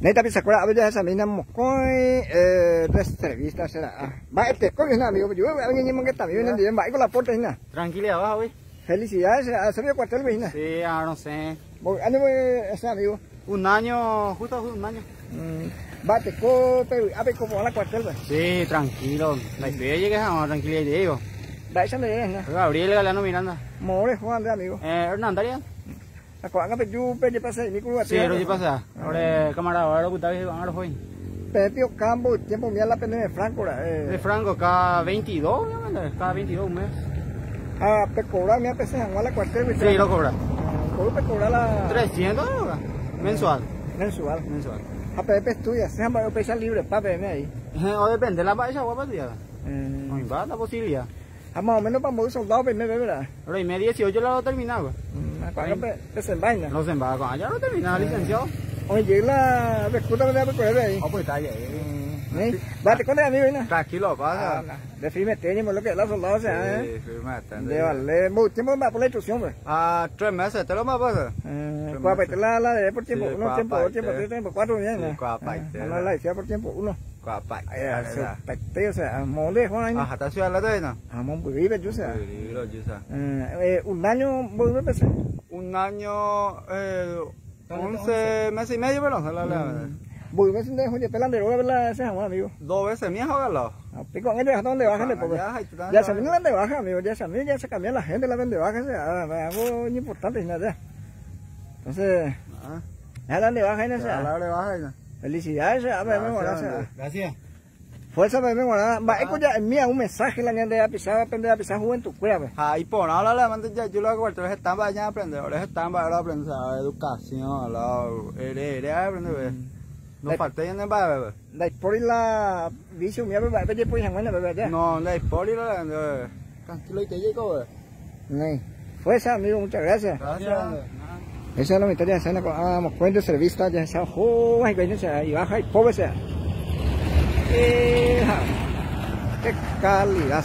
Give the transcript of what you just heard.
Neta pisa cura abeja esa mina moscoy eh reservista será. Va este nada amigo, yo voy a venir que está bien, va con la puerta nada. Tranquilidad, baja, güey. Felicidades, ¿ha salido cuartel, güey? Sí, ah, no sé. ¿Año ese amigo? Un año, justo un año. Mm. Va, te cope, a ver cómo va la cuartel, güey. Sí, tranquilo. La historia llegué a tranquilidad, digo. Da esa de ¿no? Gabriel Galeano Miranda. More, Juan de amigo. Eh, Hernán Daria. Ako ang pasa. Ahora ahora ahora. Pepio Campo, tiempo mía la de Franco eh. De Franco cada 22, cada 22 un mes. Ah, pe APC en la cuartel. Sí, lo cobra. ¿Cómo pe cobrar la 300 mensual. Mensual. Mensual. A Pepe estudia, se llama pesa libre para verme ahí. O depende la paisa guapa me va la posibilidad. Ah, más o menos para mover soldados, pero ¿verdad? Hora y media, 18 la lo terminaba. Cuando se vaina. No se embarca, allá no terminaba, licenciado. Oye, la recluta de la ahí. Oh, pues está ahí. Vate con a mí, ¿verdad? Tranquilo, pasa. De firme tenemos lo que los soldados se ¿eh? Sí, firme De vale, mucho tiempo más por la instrucción. Ah, tres meses, te lo más pasa. ¿Cuál pues la la de por tiempo? Uno tiempo, dos tiempo, tres tiempo, cuatro días, ¿no? ¿Cuál parte? No la decía por tiempo, uno. ¿Cuál parte? o sea, mole, Juan. Ah, está ciudad la tena. Ah, mon vive, yo sé. Vive, yo sé. Eh, un año, a empezar. Un año, eh, once meses y medio, pero no, la la. Voy a ver si me dejo pelando, voy a ver ese jamón, amigo. Dos veces, mía, jógalo. Pico en el de donde baja, Ya se viene la de baja, amigo, ya se ya se cambió la gente, la vende baja, algo importante, nada. Entonces, ya la de baja, y no sé. La de baja, Felicidades, a ver, Gracias. Fuerza, me vengo a Va, es ya envía un mensaje la niña de pisar, aprender a pisar juventud, cuídame. Ahí por ahora le mando ya, yo lo hago, pero están para aprender, ahora están para aprender educación, la, eres, aprender, no falta ya en el barrio. La historia la vicio, mira, bebé, bebé, pues, en buena, bebé, ya. No, la historia la, tranquilo y te llego, bebé. No. Fuerza, amigo, muchas gracias. Gracias. Esa es la mitad de la escena, vamos, cuento, servicio, ya sea, joven, y baja y pobre sea. Qué calidad.